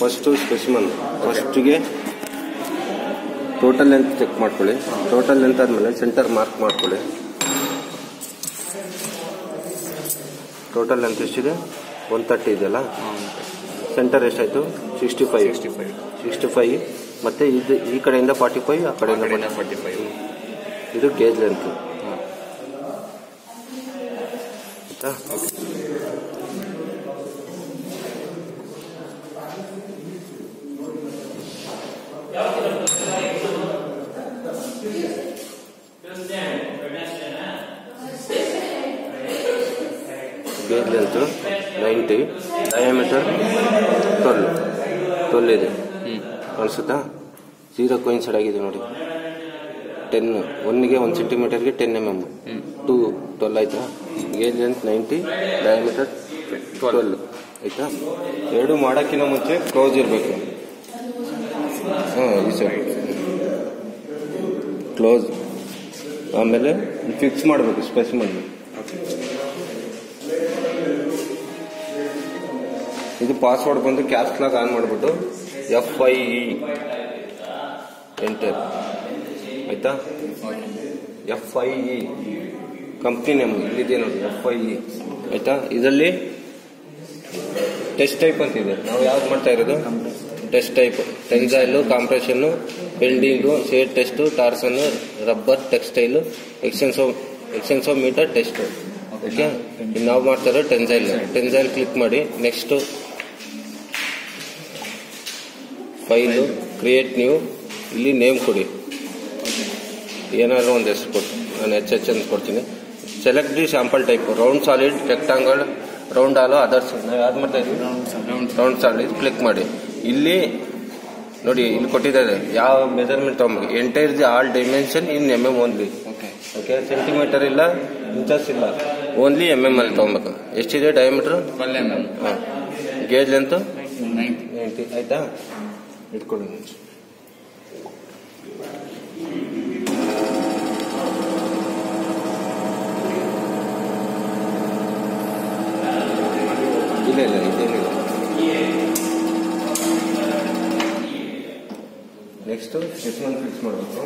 First specimen ಫಸ್ಟಿಗೆ total length check ಮಾಡ್ಕೊಳ್ಳಿ. Total length ಆದಮೇಲೆ ಸೆಂಟರ್ ಮಾರ್ಕ್ ಮಾಡ್ಕೊಳ್ಳಿ. ಟೋಟಲ್ ಲೆಂತ್ ಎಷ್ಟಿದೆ? ಒನ್ ತರ್ಟಿ ಇದೆಯಲ್ಲ? ಸೆಂಟರ್ ಎಷ್ಟಾಯಿತು? Sixty five sixty five sixty five ಮತ್ತು ಇದು ಈ ಕಡೆಯಿಂದ ಫಾರ್ಟಿ ಫೈವ್ ಆ ಕಡೆಯಿಂದ ಕಡೆಯಿಂದ 45. ಫಾರ್ಟಿ ಫೈವ್ ಇದು ಗೇಜ್ ಲೆಂತ್ ಆಯ್ತಾ? Length ninety diameter twelve twelve ಇದೆ ಕಾಣಿಸುತ್ತಾ ಜೀರೋ ಕೋಯಿನ್ಸೈಡ್ ಆಗಿದೆ ನೋಡಿ. ಟೆನ್ ಒನ್ಗೆ ಒಂದು ಸೆಂಟಿಮೀಟರ್ಗೆ ten M M two twelve ಆಯಿತಾ? Gauge length ninety diameter twelve ಆಯಿತಾ? ಎರಡು ಮಾಡೋಕ್ಕಿಂತ ಮುಂಚೆ ಕ್ಲೋಸ್ ಇರಬೇಕು. ಹಾಂ ಈ ಸೈಡ್ ಕ್ಲೋಸ್ ಆಮೇಲೆ ಫಿಕ್ಸ್ ಮಾಡಬೇಕು ಸ್ಪೆಸಿಮನ್ ಇದು ಪಾಸ್ವರ್ಡ್ ಬಂದು ಕ್ಯಾಪ್ಸ್ಲಾಗ್ ಆನ್ ಮಾಡಿಬಿಟ್ಟು ಎಫ್ ಐ ಇ ಎಂಟರ್ ಆಯ್ತಾ? F I E company name ಇಲ್ಲಿದೆ ನೋಡಿ ಎಫ್ ಐ ಇ ಆಯ್ತಾ? ಇದರಲ್ಲಿ ಟೆಸ್ಟ್ ಟೈಪ್ ಅಂತ ಇದೆ. ನಾವು ಯಾವ್ದು ಮಾಡ್ತಾ ಇರೋದು? Test type tensile compression bending shear test torsion rubber textile extenso extensometer test okay ನಾವು ಮಾಡ್ತಾ ಇರೋದು? ಟೆನ್ಸೈಲ್ ಟೆನ್ಸೈಲ್ ಕ್ಲಿಕ್ ಮಾಡಿ ನೆಕ್ಸ್ಟ್ ಫೈಲು ಕ್ರಿಯೇಟ್ ನೀವು ಇಲ್ಲಿ ನೇಮ್ ಕೊಡಿ. ಏನಾದರೂ ಒಂದು ಹೆಸರು ಕೊಟ್ಟು ನಾನು ಎಚ್ ಎಚ್ ಅಂತ ಕೊಡ್ತೀನಿ. Select the sample type round solid rectangle round hollow others ನಾವು ಯಾವ್ದು ಮಾಡ್ತಾ ಇದ್ದೀವಿ? ರೌಂಡ್ ಸಾಲಿಡ್ ಕ್ಲಿಕ್ ಮಾಡಿ. ಇಲ್ಲಿ ನೋಡಿ ಇಲ್ಲಿ ಕೊಟ್ಟಿದ್ದಾರೆ. ಯಾವ measurement ತಗೊಂಬೇಕು entire the all dimension in M M only okay okay centimetre ಇಲ್ಲ ಇಂಚಸ್ ಇಲ್ಲ. ಓನ್ಲಿ ಎಂ ಎಂ ಅಲ್ಲಿ ತೊಗೊಬೇಕು. ಎಷ್ಟಿದೆ ಡಯಾಮೀಟರ್ ಗೇಜ್ ಲೆಂತ್ ನೈಂಟಿ ಆಯ್ತಾ? ಇಟ್ಕೊಳ್ಳಿ ಇಲ್ಲ ಇಲ್ಲ ಇದೇನಿಲ್ಲ. ನೆಕ್ಸ್ಟ್ ಸ್ಟೆಪ್ನ ಫಿಕ್ಸ್ ಮಾಡಬೇಕು.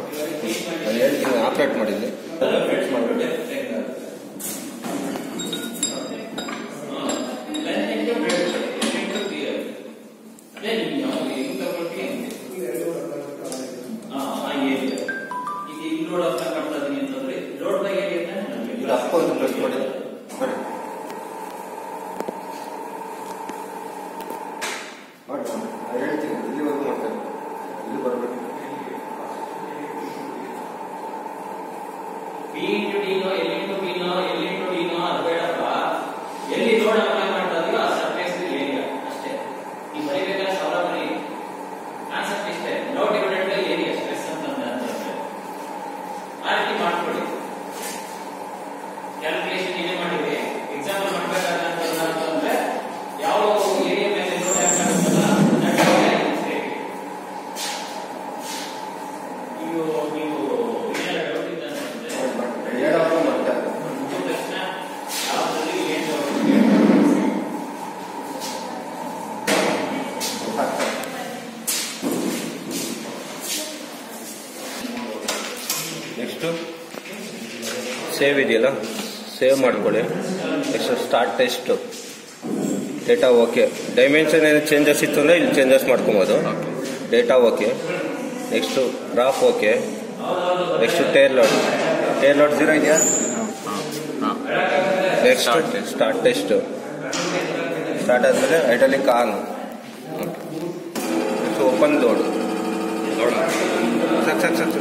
ನಾನು ಹೇಳ್ತೀನಿ ಆಪ್ರೇಟ್ ಮಾಡಿದ್ದೆ. ಫಿಕ್ಸ್ ಮಾಡಬೇಕು ಇದು ಅಪ್ಪ ಅಂತ ಪ್ರೆಸ್ ಮಾಡಿ ಮಾಡಿ ಮಾಡಿ ನಾನು ಹೇಳ್ತೀನಿ ಇಲ್ಲಿವರೆಗೂ ಮಾಡ್ತೇನೆ ಇಲ್ಲಿ ಬರಬೇಕು B into D naught L into B naught L into D naught ಅದು ಬೇಡಪ್ಪ ಎಲ್ಲಿ ಲೋಡ್ ಅಪ್ಲೈ ಮಾಡ್ತಾ ಇದೀವೋ ಆ ಸರ್ಫೇಸ್ ಏರಿಯಾ ಅಷ್ಟೇ ಈ ಬರಿಬೇಕಾದ್ರೆ ಸೌರ ಬರಿ ಕಾನ್ಸೆಪ್ಟ್ ಇಷ್ಟೇ load divided by area stress ಅಂತ ಅಂತಂದ್ರೆ ಆ ರೀತಿ ಮಾಡ್ಕೊಳ್ಳಿ ಕ್ಯಾಲ್ಕುಲೇಷನ್ ಏನೇ ಮಾಡಿವಿ ಎಕ್ಸಾಂಪಲ್ ಮಾಡ್ಬೇಕಾದ್ರೆ ಯಾವ ಏರಿಯಾ ಮೇಲೆ ಲೋಡ್ ಹಾಕ್ತಾರಲ್ಲ ನೀವು ನೀವು ಏನಾದ್ರು ಡೌಟ್ ಇದ್ದ ಅಂತಂದ್ರೆ ಹೇಳೋದು ಮಾಡ್ತಾರೆ ತಕ್ಷಣ ಯಾವ್ದ್ರಲ್ಲಿ ಏನು ನೆಕ್ಸ್ಟು ಸೇವ್ ಇದೆಯಲ್ಲ? ಸೇವ್ ಮಾಡ್ಕೊಳ್ಳಿ. Next start test data okay dimension ಏನು ಚೇಂಜಸ್ ಇತ್ತು ಅಂದರೆ ಇಲ್ಲಿ ಚೇಂಜಸ್ ಮಾಡ್ಕೊಬೋದು. Data okay next graph okay next tare load tare load zero ಇದೆಯಾ? ನೆಕ್ಸ್ಟ್. ಸ್ಟಾರ್ಟ್ ಟೆಸ್ಟು ಸ್ಟಾರ್ಟ್ ಆದಮೇಲೆ ಐಟಲಿಕ್ ಆನ್ ಓಪನ್ ಲೋಡ್ ನೋಡೋಣ ಸರ್ ಸರ್ ಸಾಕು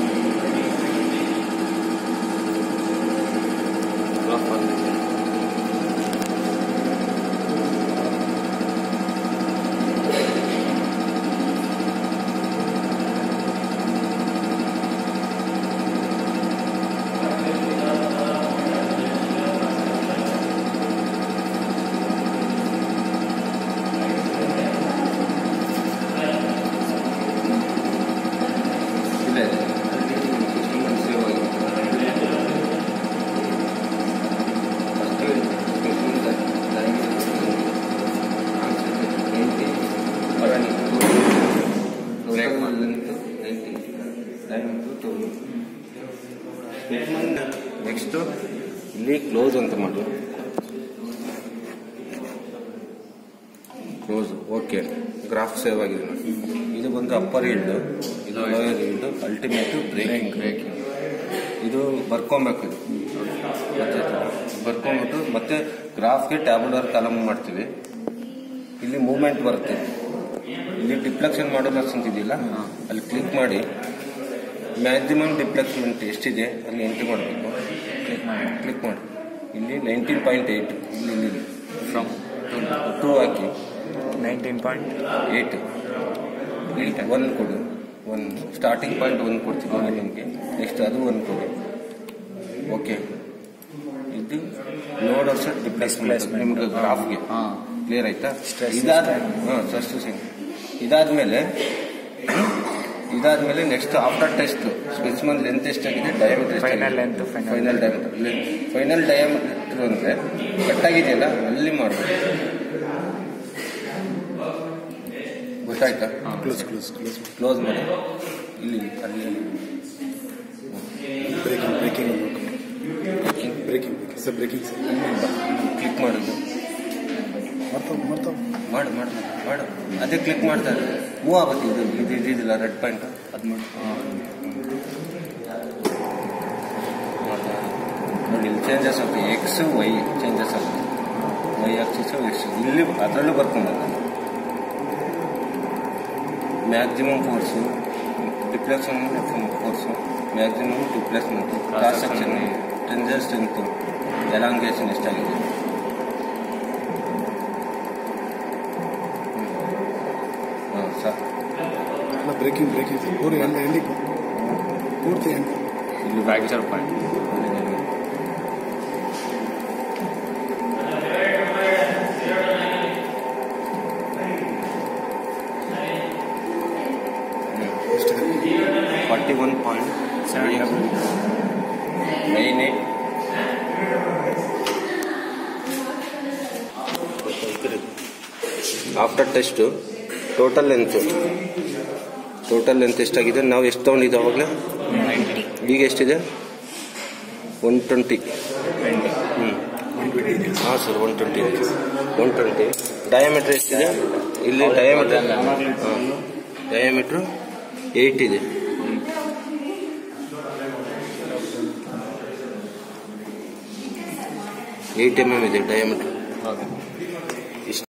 ಇಲ್ಲಿ ಕ್ಲೋಸ್ ಅಂತ ಮಾಡಿ ಕ್ಲೋಸ್ ಓಕೆ ಗ್ರಾಫ್ ಸೇವ್ ಆಗಿದೆ ಇದು ಬಂದು ಅಪ್ಪರ್ ಈಲ್ಡ್ ಇದು lower yield ultimate breaking breaking ಇದು ಬರ್ಕೊಬೇಕು ಇದು? ಬರ್ಕೊಂಬಿಟ್ಟು ಮತ್ತೆ ಗ್ರಾಫ್ಗೆ ಟ್ಯಾಬ್ಲರ್ ಕಾಲಮ್ ಮಾಡ್ತೀವಿ. ಇಲ್ಲಿ ಮೂವ್ಮೆಂಟ್ ಬರುತ್ತೆ. ಇಲ್ಲಿ ಡಿಫ್ಲೆಕ್ಷನ್ ಮಾಡೋಲರ್ಸ್ ಅಂತಿದೆಯಲ್ಲ ಅಲ್ಲಿ ಕ್ಲಿಕ್ ಮಾಡಿ ಮ್ಯಾಕ್ಸಿಮಮ್ ಡಿಫ್ಲೆಕ್ಷನ್ ಎಷ್ಟಿದೆ, ಅಲ್ಲಿ ಎಂಟ್ರಿ ಮಾಡಬೇಕು. ಕ್ಲಿಕ್ ಮಾಡಿ ಕ್ಲಿಕ್ ಮಾಡಿ ಇಲ್ಲಿ ನೈನ್ಟೀನ್ ಪಾಯಿಂಟ್ ಏಯ್ಟ್ ಇಲ್ಲಿ ಇಲ್ಲಿ ಫ್ರಮ್ ಟೂ ಹಾಕಿ. ನೈನ್ಟೀನ್ ಪಾಯಿಂಟ್ ಏಯ್ಟ್ ಒನ್ ಕೊಡು. ಒಂದು ಸ್ಟಾರ್ಟಿಂಗ್ ಪಾಯಿಂಟ್ ಒಂದು ಕೊಡ್ತೀವಿ ನಿಮಗೆ. ನೆಕ್ಸ್ಟ್ ಅದು ಒಂದು ಕೊಡಿ. ಓಕೆ ಇದು ನೋಡ್ ವರ್ಷ ಪ್ಲೇಸ್ ನಿಮ್ಗೆ ಗ್ರಾಫ್ಗೆ ಹಾಂ. ಕ್ಲಿಯರ್ ಆಯ್ತಾ? ಇದಾದ ಹಾಂ ಸ್ಟ್ರೆಸ್ ಇದಾದ್ಮೇಲೆ ಇದಾದ್ಮೇಲೆ next after test specimen length ಎಷ್ಟಾಗಿದೆ diameter final length final diameter final diameter ಅಂದ್ರೆ ಕಟ್ಟಾಗಿದೆಯಲ್ಲ ಅಲ್ಲಿ ಮಾಡಬೇಕು. ಗೊತ್ತಾಯ್ತಾ? ಕ್ಲೋಸ್ ಕ್ಲೋಸ್ ಕ್ಲೋಸ್ ಕ್ಲೋಸ್ ಮಾಡಿ. ಇಲ್ಲಿ ಅಲ್ಲಿ breaking breaking breaking sir breaking sir click ಮಾಡೋದು. ಮಾಡ್ತಾವ ಮಾಡ್ತಾವ ಮಾಡು ಮಾಡು ಮಾಡು. ಅದೇ ಕ್ಲಿಕ್ ಮಾಡ್ತಾರೆ. ಮೂವ್ ಆಗುತ್ತೆ ಇದು ಇದು ಇದಿಲ್ಲ ರೆಡ್ ಪಾಯಿಂಟ್ ಅದು ಮಾಡಿ ನೋಡಿ ಇಲ್ಲಿ ಚೇಂಜಸ್ ಆಗುತ್ತೆ ಎಕ್ಸ್ ವೈ ಚೇಂಜಸ್ ಆಗುತ್ತೆ ವೈ ಆಕ್ಸಿಸ್ ಎಕ್ಸ್ ಇಲ್ಲಿ ಅದರಲ್ಲೂ ಬರ್ಕೊಂಡಲ್ಲ maximum force deflection force maximum displacement cross section tensile strength elongation ಎಷ್ಟಾಗಿದೆ ಅಲ್ಲ ಬ್ರೇಕಿಂಗ್ ಬ್ರೇಕಿಂಗ್ ಸರ್ ಪೂರ ಎಲ್ಲ ಎಂಡಿಗೆ ಪೂರ್ತಿ ಎಂಡ್ ಇಲ್ಲಿ ಫ್ರಾಕ್ಚರ್ ಪಾಯಿಂಟ್ ಎಷ್ಟಿದೆ forty one point seven nine eight after test total length total length ಎಷ್ಟಾಗಿದೆ? ನಾವು ಎಷ್ಟು ತೊಗೊಂಡಿದ್ದು ಅವಾಗಲೇ? ಈಗ ಎಷ್ಟಿದೆ? ಒನ್ ಟ್ವೆಂಟಿ ಹ್ಞೂ ಹಾಂ sir one twenty one twenty diameter ಎಷ್ಟಿದೆ? ಇಲ್ಲಿ ಡಯಾಮೀಟ್ರ್ ಹಾಂ. ಡಯಾಮೀಟ್ರು ಏಯ್ಟ್ ಇದೆ. ಏಯ್ಟ್ ಎಂ ಎಂ ಇದೆ ಡಯಾಮೀಟ್ರ್ ಓಕೆ